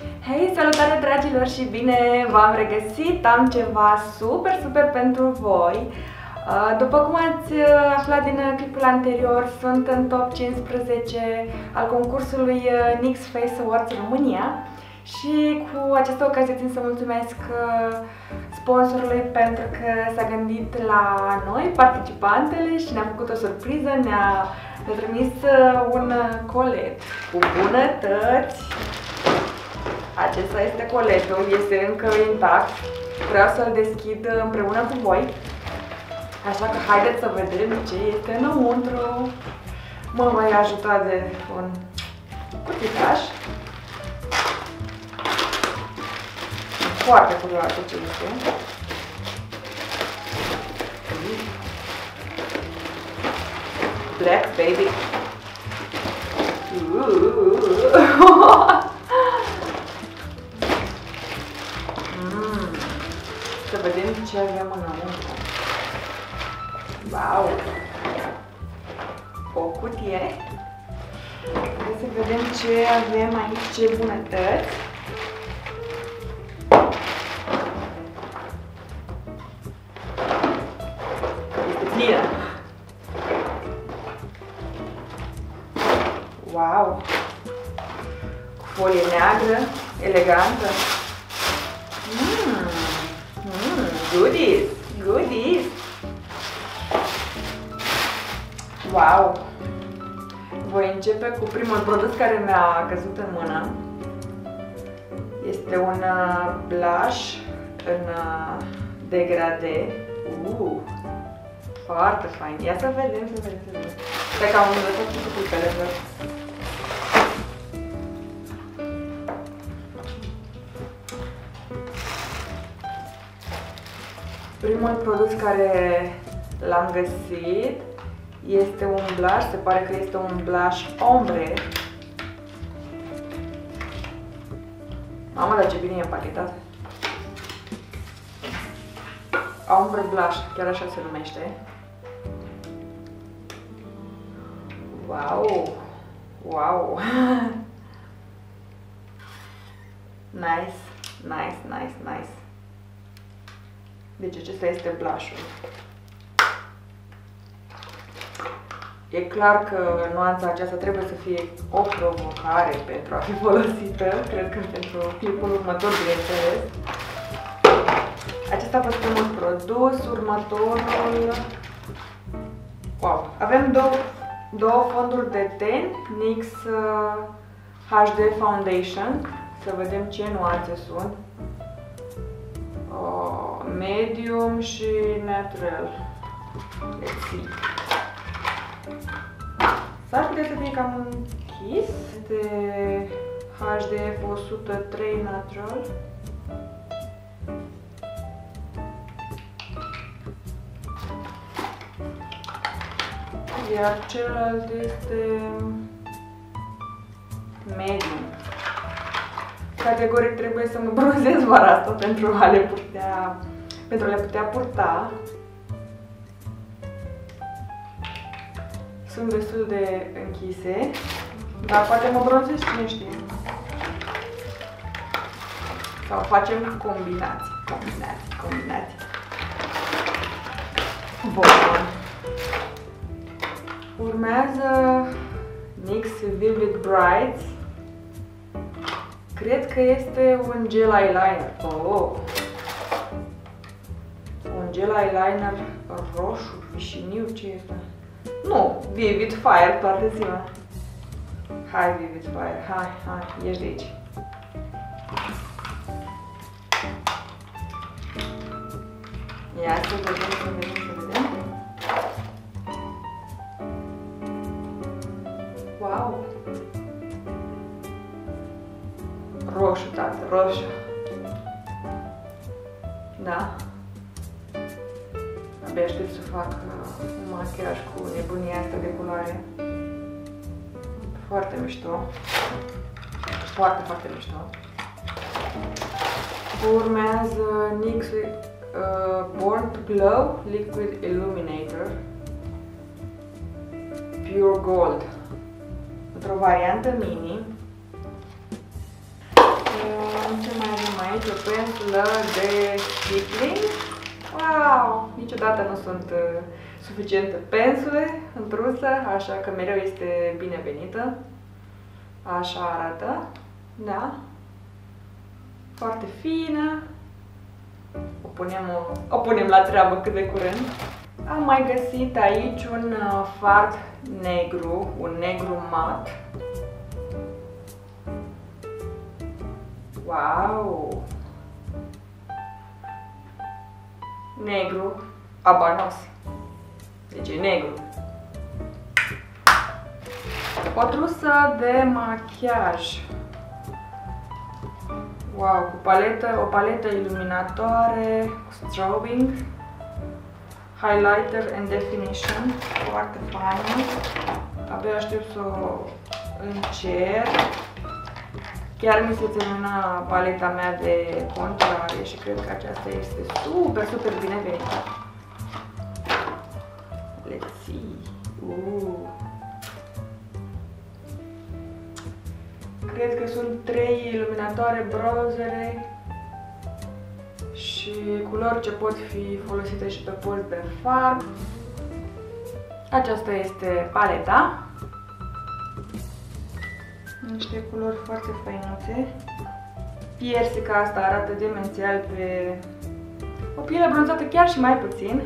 Hei, salutare dragilor și bine v-am regăsit! Am ceva super, super pentru voi. Uh, după cum ați uh, aflat din uh, clipul anterior, sunt în top 15 al concursului NYX Face Awards România și cu această ocazie țin să mulțumesc sponsorului pentru că s-a gândit la noi, participantele, și ne-a făcut o surpriză, ne-a ne trimis un colet cu bunătăți acesta este coletul, este încă intact. Vreau să-l deschid împreună cu voi. Așa că haideți să vedem ce este înăuntru. Mă voi ajuta de un cuțitaș. Foarte curioasă ce este. Black baby. Să vedem ce avem înăuntru. Wow! O cutie. Hai să vedem ce avem aici, ce bunătăți. Este plină. Wow! Folie neagră, elegantă. Goodies! Goodies! Wow! Voi începe cu primul produs care mi-a căzut în mână. Este un uh, blush în uh, degradé. Uh, foarte fain. Ia să vedem, să vedem, să vedem. Stai că am lăsat cu pulpele, Primul produs care l-am găsit este un blush, se pare că este un blush ombre. Mamă, dar ce bine e împachetat. Ombre blush, chiar așa se numește. Wow! Wow! nice, nice, nice, nice. Deci acesta este blush-ul. E clar că nuanța aceasta trebuie să fie o provocare pentru a fi folosită, cred că pentru clipul următor, bineînțeles. Acesta a fost primul produs, următorul... Wow! Avem două, două fonduri de ten, NYX HD uh, Foundation, să vedem ce nuanțe sunt medium și natural. Let's see. S-ar putea să fie cam închis. Este HDF 103 natural. Iar celălalt este medium. Categoric trebuie să mă bronzez vara asta pentru a le putea pentru a le putea purta. Sunt destul de închise, dar poate mă bronzez, cine știe. Sau facem combinații, combinații, combinații. Bun. Urmează NYX Vivid Brights. Cred că este un gel eyeliner. Oh! Gel eyeliner roșu, vișiniu, ce este? Nu, Vivid Fire toată ziua. Hai, Vivid Fire, hai, hai, ieși de aici. Ia să vedem, să vedem, să vedem. Wow! Roșu, tată, roșu. Da. Abia aștept să fac uh, un machiaj cu nebunia asta de culoare. Foarte mișto. Foarte, foarte mișto. Urmează NYX uh, Born to Glow Liquid Illuminator Pure Gold într-o variantă mini. Uh, aici o pensulă de stippling. Wow! Niciodată nu sunt uh, suficiente pensule în trusă, așa că mereu este binevenită. Așa arată. Da? Foarte fină. O punem, o, o punem la treabă cât de curând. Am mai găsit aici un uh, fard negru, un negru mat. Wow! Negru, abanos. Deci e negru. O trusă de machiaj. Wow, cu paletă, o paletă iluminatoare, strobing, highlighter and definition, foarte faină. Abia aștept să o încerc. Chiar mi se termina paleta mea de conturare și cred că aceasta este super, super binevenită. Let's see. Uh. Cred că sunt trei iluminatoare bronzere și culori ce pot fi folosite și pe post de farb. Aceasta este paleta. Niște culori foarte fainuțe. Piersica asta arată demențial pe o piele bronzată chiar și mai puțin.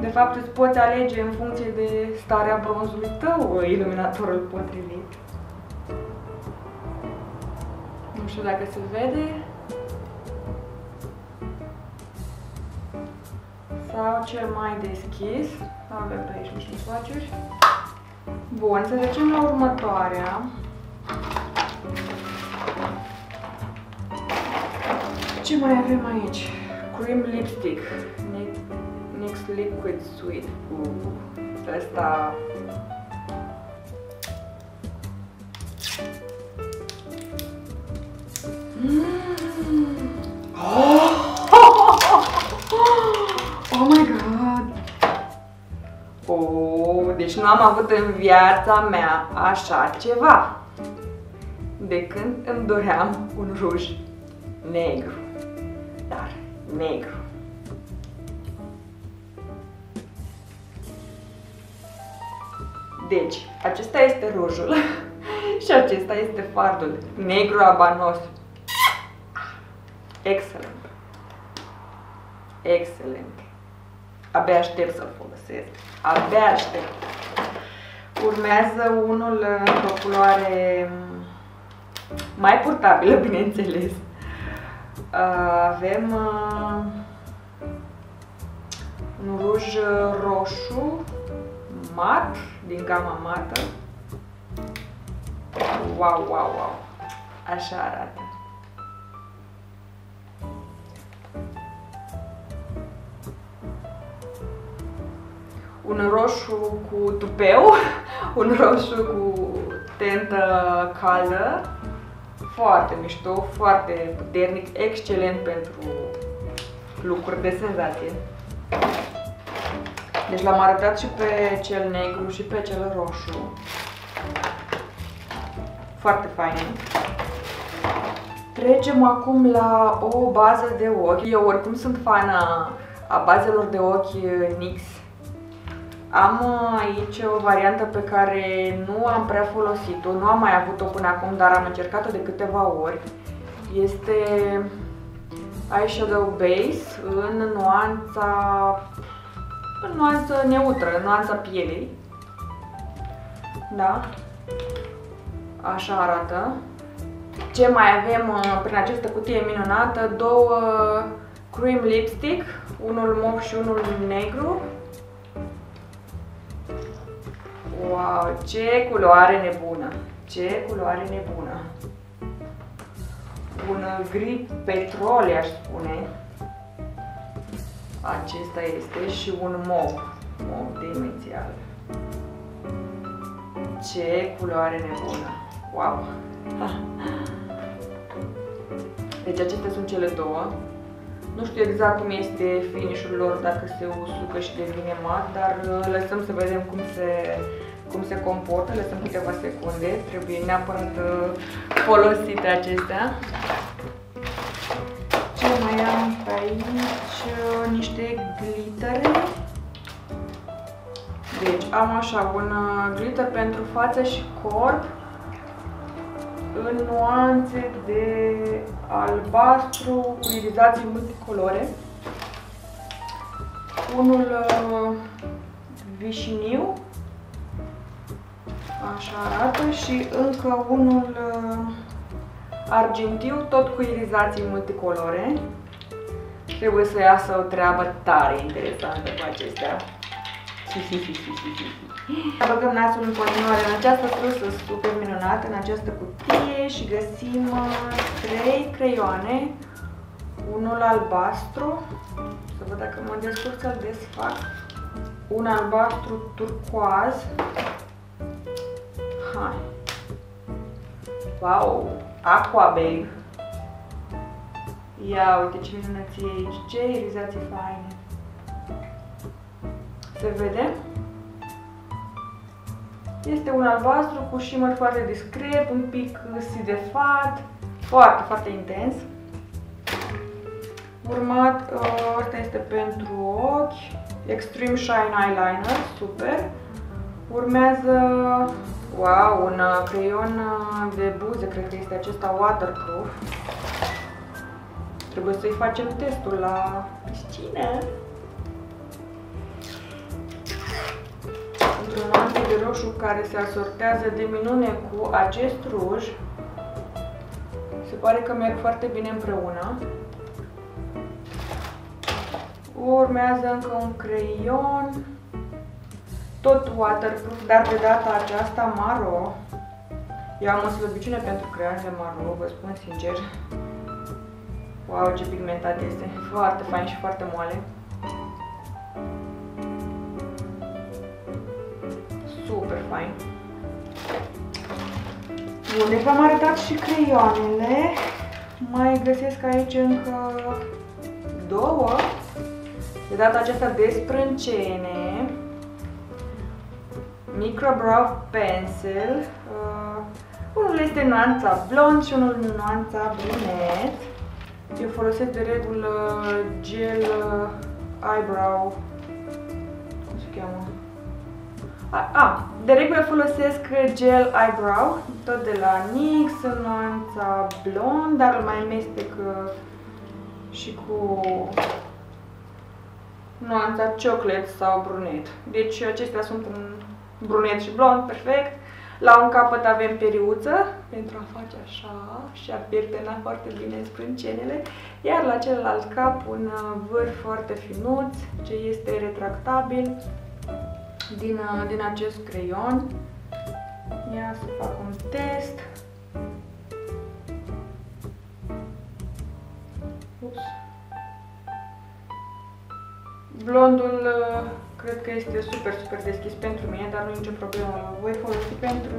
De fapt, îți poți alege în funcție de starea bronzului tău iluminatorul potrivit. Nu știu dacă se vede. Sau cel mai deschis. Avem pe aici niște swatch-uri. Bun, să trecem la următoarea. Ce mai avem aici? Cream lipstick. NYX Liquid Sweet. Uh, asta nu am avut în viața mea așa ceva. De când îmi doream un ruj negru. Dar negru. Deci, acesta este rujul și acesta este fardul negru abanos. Excelent. Excelent. Abia aștept să-l folosesc. Abia aștept. Urmează unul într-o culoare mai purtabilă, bineînțeles. Avem un ruj roșu mat, din gama mată. Wow, wow, wow! Așa arată. Un roșu cu tupeu, un roșu cu tentă caldă, foarte mișto, foarte puternic, excelent pentru lucruri de senzație. Deci l-am arătat și pe cel negru și pe cel roșu. Foarte fain. Trecem acum la o bază de ochi. Eu oricum sunt fana a bazelor de ochi NYX am uh, aici o variantă pe care nu am prea folosit-o, nu am mai avut-o până acum, dar am încercat-o de câteva ori. Este eyeshadow base în nuanța, în nuanța neutră, în nuanța pielei. Da? Așa arată. Ce mai avem uh, prin această cutie minunată? Două cream lipstick, unul mov și unul negru. Wow, ce culoare nebună! Ce culoare nebună! Un gri petrol, aș spune. Acesta este și un mov, mov dimențial. Ce culoare nebună! Wow! Deci acestea sunt cele două. Nu știu exact cum este finish-ul lor, dacă se usucă și devine mat, dar uh, lăsăm să vedem cum se cum se comportă, lăsăm câteva secunde, trebuie neapărat uh, folosite acestea. ce mai am pe aici? Uh, niște glittere. Deci am așa un uh, glitter pentru față și corp în nuanțe de albastru cu irizații multicolore. Unul uh, vișiniu, așa arată, și încă unul uh, argintiu, tot cu irizații multicolore. Trebuie să iasă o treabă tare interesantă cu acestea. Băgăm nasul în continuare în această trusă super minunată, în această cutie și găsim uh, trei creioane. Unul albastru, să văd dacă mă descurc să-l desfac. Un albastru turcoaz. Hai. Wow, Aqua Babe. Ia uite ce minunăție aici, ce irizații faine. Se vede? Este un albastru cu shimmer foarte discret, un pic sidefat, foarte, foarte intens. Urmat, ăsta este pentru ochi, Extreme Shine Eyeliner, super. Urmează, wow, un creion de buze, cred că este acesta waterproof. Trebuie să-i facem testul la piscină. într-un nuanță de roșu care se asortează de minune cu acest ruj. Se pare că merg foarte bine împreună. Urmează încă un creion, tot waterproof, dar de data aceasta maro. Eu am o slăbiciune pentru creioanele maro, vă spun sincer. Wow, ce pigmentat este! Foarte fain și foarte moale. super fain. Bun, deci v-am arătat și creioanele. Mai găsesc aici încă două. De data aceasta de sprâncene. Micro Brow Pencil. Uh, unul este nuanța blond și unul nuanța brunet. Eu folosesc de regulă gel uh, eyebrow. Cum se cheamă? A, a, de regulă folosesc gel eyebrow, tot de la NYX, în nuanța blond, dar îl mai amestec uh, și cu nuanța chocolate sau brunet. Deci acestea sunt un brunet și blond, perfect. La un capăt avem periuță pentru a face așa și a pierdena foarte bine sprâncenele. Iar la celălalt cap un uh, vârf foarte finuț, ce este retractabil din, uh, din acest creion. Ia să fac un test. Ups. Blondul uh, cred că este super, super deschis pentru mine, dar nu e nicio problemă. Îl voi folosi pentru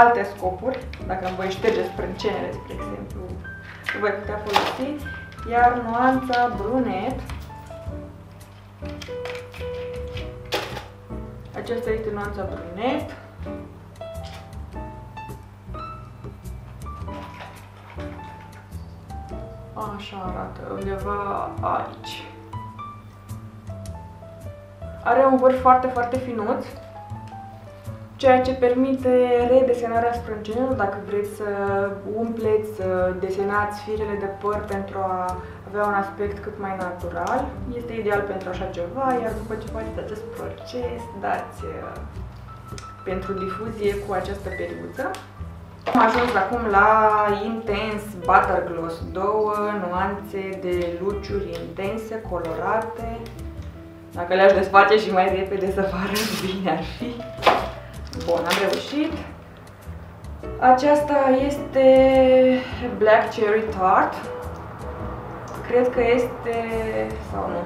alte scopuri. Dacă îmi voi șterge sprâncenele, spre exemplu, îl voi putea folosi. Iar nuanța brunet Aceasta este nuanța brunet. Așa arată, undeva aici. Are un vârf foarte, foarte finuț, ceea ce permite redesenarea sprâncenelor dacă vreți să umpleți, să desenați firele de păr pentru a avea un aspect cât mai natural. Este ideal pentru așa ceva, iar după ce faceți acest proces, dați uh, pentru difuzie cu această periuță. Am ajuns acum la Intense Butter Gloss, două nuanțe de luciuri intense, colorate. Dacă le-aș desface și mai repede să pară bine ar fi. Bun, am reușit. Aceasta este Black Cherry Tart. Cred că este... sau nu.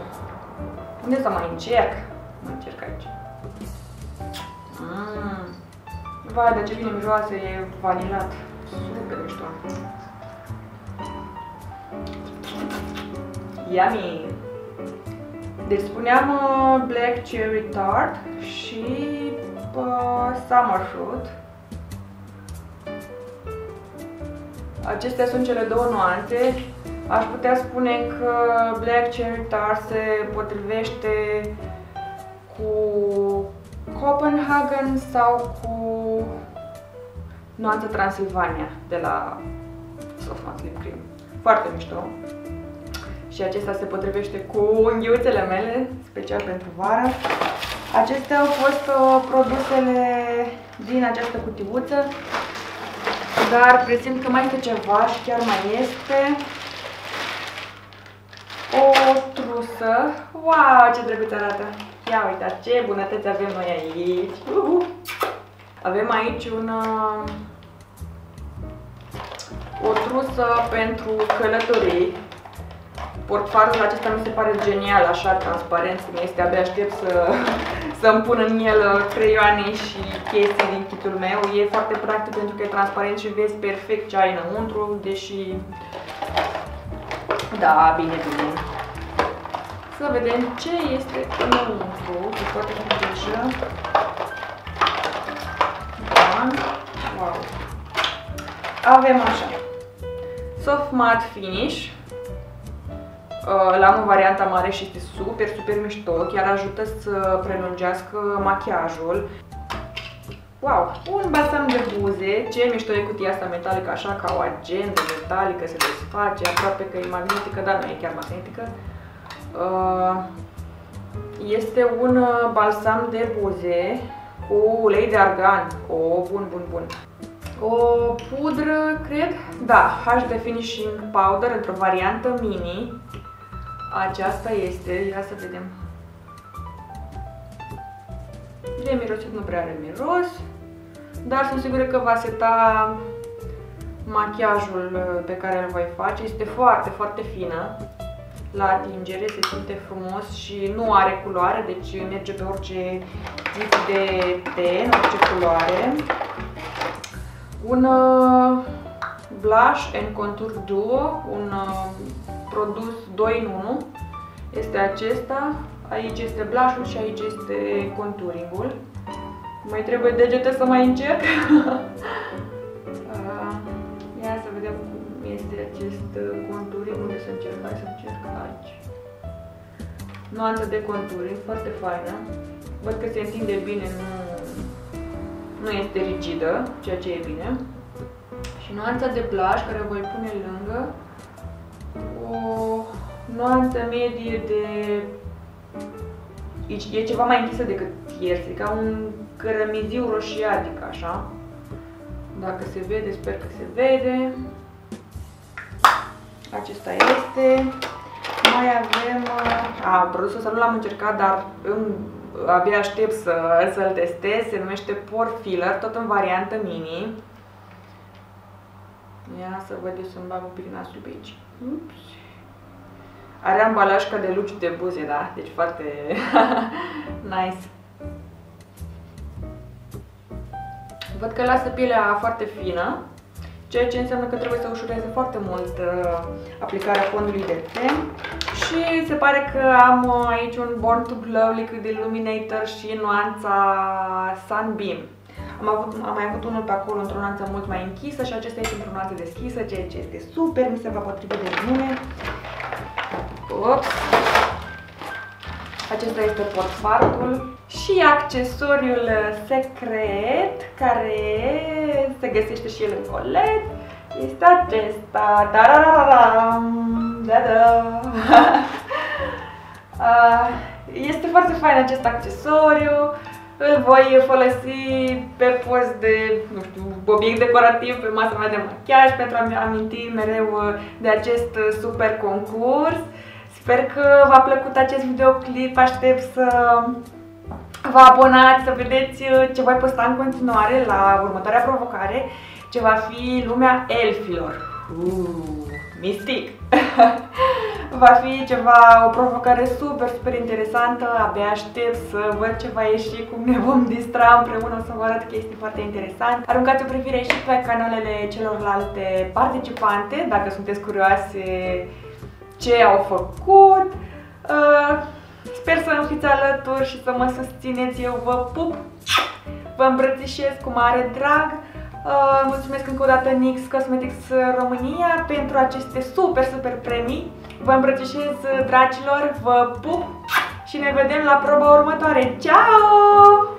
Unde să mai încerc? Mă încerc aici. Mm. Vai, de ce bine miroase, e vanilat. Super mișto. Yummy! Deci spuneam uh, Black Cherry Tart și uh, Summer Fruit. Acestea sunt cele două nuanțe Aș putea spune că Black Cherry Tart se potrivește cu Copenhagen sau cu nuanța Transilvania de la Soft Lip Cream. Foarte mișto. Și acesta se potrivește cu unghiuțele mele, special pentru vară. Acestea au fost uh, produsele din această cutiuță, dar presimt că mai este ceva și chiar mai este o trusă. Wow, ce drăguț arată! Ia uitați ce bunătăți avem noi aici! Uhu. Avem aici un, uh, o trusă pentru călătorii. Portfarul acesta mi se pare genial, așa transparent cum este. Abia aștept să, să-mi pun în el creioane și chestii din kitul meu. E foarte practic pentru că e transparent și vezi perfect ce ai înăuntru, deși... Da, bine, bine. Să vedem ce este înăuntru, că poate fi grijă. Da. Wow. Avem așa. Soft Matte Finish. Uh, l-am în varianta mare și este super, super mișto. Chiar ajută să prelungească machiajul. Wow! Un balsam de buze. Ce mișto e cutia asta metalică, așa ca o agendă metalică, se desface, aproape că e magnetică, dar nu e chiar magnetică. Uh, este un uh, balsam de buze cu ulei de argan. O, oh, bun, bun, bun. O pudră, cred, da, HD Finishing Powder într-o variantă mini. Aceasta este, ia să vedem. De mirosit nu prea are miros, dar sunt sigură că va seta machiajul uh, pe care îl voi face. Este foarte, foarte fină la atingere, se simte frumos și nu are culoare, deci merge pe orice tip de ten, orice culoare. Un uh, blush and contour duo, un uh, produs 2 în 1. Este acesta. Aici este blushul și aici este contouringul. Mai trebuie degete să mai încerc. uh, ia să vedem cum este acest contouring. Unde să încerc? Hai să încerc aici. Nuanță de contouring, foarte faină. Văd că se întinde bine, nu, nu este rigidă, ceea ce e bine. Și nuanța de blush care o voi pune lângă o nuanță medie de... E ceva mai închisă decât ieri, ca un cărămiziu roșiatic, așa. Dacă se vede, sper că se vede. Acesta este. Mai avem... A, produsul ăsta nu l-am încercat, dar îmi, abia aștept să, să-l testez. Se numește Pore Filler, tot în variantă mini. Ia să văd eu să-mi bag un pic nasul pe aici. Ups. Are ambalaj ca de luci de buze, da? Deci foarte nice. Văd că lasă pielea foarte fină, ceea ce înseamnă că trebuie să ușureze foarte mult uh, aplicarea fondului de ten. Și se pare că am uh, aici un Born to Glow Liquid Illuminator și nuanța Sunbeam. Am, avut, am mai avut unul pe acolo într-o nuanță mmult mai închisă și acesta este într-o nuanță deschisă, ceea ce este super, mi se va potrivi de minune. Ops. Acesta este portfartul și accesoriul secret care se găsește și el în colet este acesta. Da da da da da da. Este foarte fain acest accesoriu. Îl voi folosi pe post de, nu știu, obiect decorativ pe masa mea de machiaj pentru a-mi aminti mereu de acest super concurs. Sper că v-a plăcut acest videoclip, aștept să vă abonați, să vedeți ce voi posta în continuare la următoarea provocare, ce va fi lumea elfilor. Uh, mistic! va fi ceva, o provocare super, super interesantă, abia aștept să văd ce va ieși, cum ne vom distra împreună, o să vă arăt chestii foarte interesante. Aruncați o privire și pe canalele celorlalte participante, dacă sunteți curioase ce au făcut. Uh, sper să îmi fiți alături și să mă susțineți. Eu vă pup, vă îmbrățișez cu mare drag. Uh, mulțumesc încă o dată NYX Cosmetics România pentru aceste super, super premii. Vă îmbrățișez, dragilor, vă pup și ne vedem la proba următoare. Ciao!